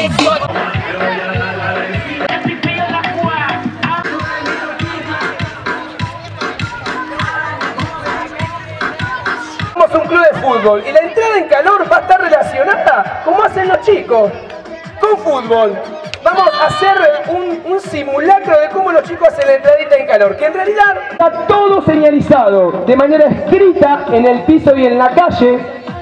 Somos un club de fútbol y la entrada en calor va a estar relacionada, como hacen los chicos, con fútbol. Vamos a hacer un, un simulacro de cómo los chicos hacen la entradita en calor, que en realidad está todo señalizado de manera escrita en el piso y en la calle,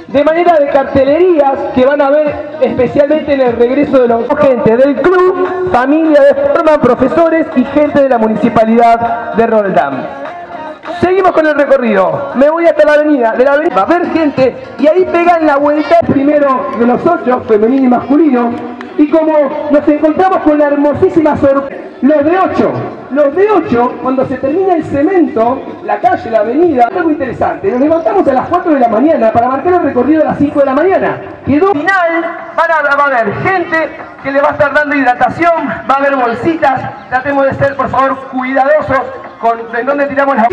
de manera de cartelerías que van a ver especialmente en el regreso de los gente del club, familia de forma, profesores y gente de la municipalidad de Roldán. Seguimos con el recorrido. Me voy hasta la avenida. De la avenida a haber gente y ahí pegan la vuelta primero de los ocho, femenino y masculino. Y como nos encontramos con la hermosísima sorpresa, los de ocho, los de ocho, cuando se termina el cemento, la calle, la avenida, algo interesante. Nos levantamos a las 4 de la mañana para marcar el recorrido a las 5 de la mañana. Quedó final, van a, va a haber gente que le va a estar dando hidratación, va a haber bolsitas. Tratemos de ser, por favor, cuidadosos con en dónde tiramos las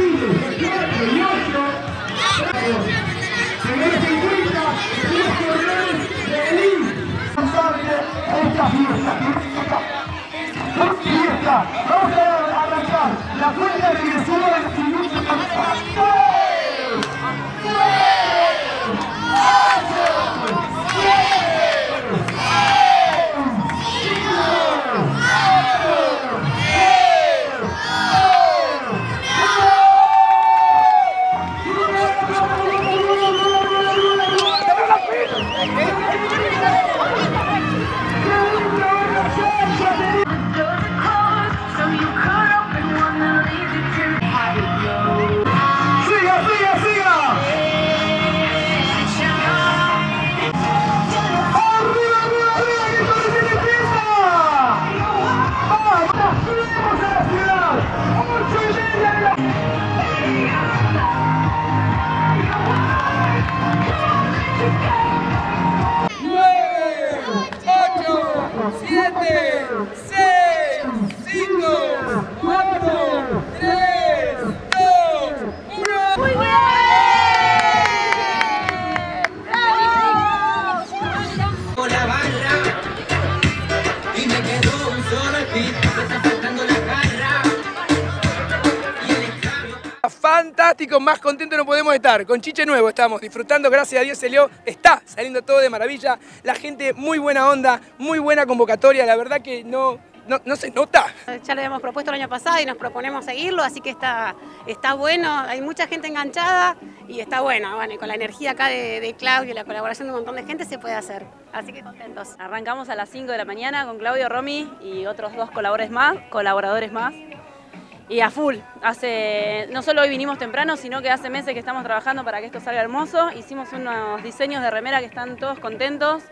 Fantástico, más contento no podemos estar. Con Chiche Nuevo estamos disfrutando, gracias a Dios se leo, está saliendo todo de maravilla. La gente muy buena onda, muy buena convocatoria, la verdad que no, no, no se nota. Ya lo habíamos propuesto el año pasado y nos proponemos seguirlo, así que está, está bueno, hay mucha gente enganchada y está bueno, bueno, y con la energía acá de, de Claudio y la colaboración de un montón de gente se puede hacer, así que contentos. Arrancamos a las 5 de la mañana con Claudio Romy y otros dos colaboradores más, colaboradores más. Y a full. Hace, no solo hoy vinimos temprano, sino que hace meses que estamos trabajando para que esto salga hermoso. Hicimos unos diseños de remera que están todos contentos.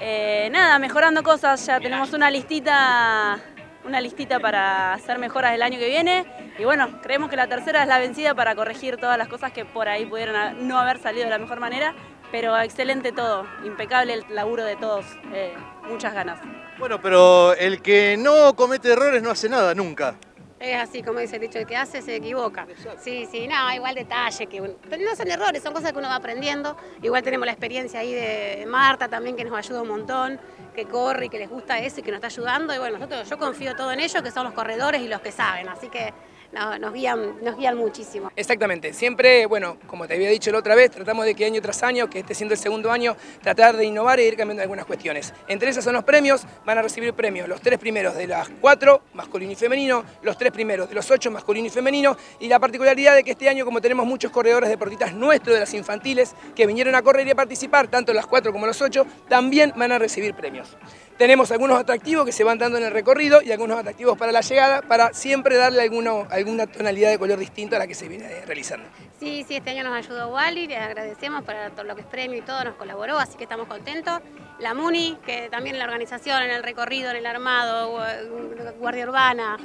Eh, nada, mejorando cosas. Ya tenemos una listita, una listita para hacer mejoras el año que viene. Y bueno, creemos que la tercera es la vencida para corregir todas las cosas que por ahí pudieron no haber salido de la mejor manera. Pero excelente todo, impecable el laburo de todos. Eh, muchas ganas. Bueno, pero el que no comete errores no hace nada nunca. Es así, como dice el dicho, el que hace se equivoca. Sí, sí, no, igual detalle, que no son errores, son cosas que uno va aprendiendo. Igual tenemos la experiencia ahí de Marta también, que nos ayuda un montón, que corre y que les gusta eso y que nos está ayudando. Y bueno, nosotros, yo confío todo en ellos, que son los corredores y los que saben, así que no, nos, guían, nos guían muchísimo. Exactamente, siempre, bueno, como te había dicho la otra vez, tratamos de que año tras año, que este siendo el segundo año, tratar de innovar e ir cambiando algunas cuestiones. Entre esas son los premios, van a recibir premios los tres primeros de las cuatro, masculino y femenino, los tres primeros de los ocho, masculino y femenino, y la particularidad de que este año, como tenemos muchos corredores deportistas nuestros de las infantiles, que vinieron a correr y a participar, tanto las cuatro como los ocho, también van a recibir premios. Tenemos algunos atractivos que se van dando en el recorrido y algunos atractivos para la llegada para siempre darle alguno- alguna tonalidad de color distinto a la que se viene realizando. Sí, sí, este año nos ayudó Wally, le agradecemos para todo lo que es premio y todo, nos colaboró, así que estamos contentos. La MUNI, que también la organización, en el recorrido, en el armado, gu- Guardia Urbana.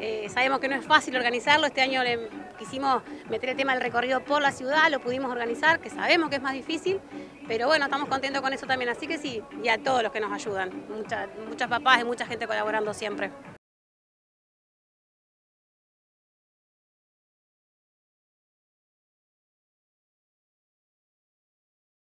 Eh, sabemos que no es fácil organizarlo, este año quisimos meter el tema del recorrido por la ciudad, lo pudimos organizar, que sabemos que es más difícil, pero bueno, estamos contentos con eso también, así que sí, y a todos los que nos ayudan, muchas papás y mucha gente colaborando siempre.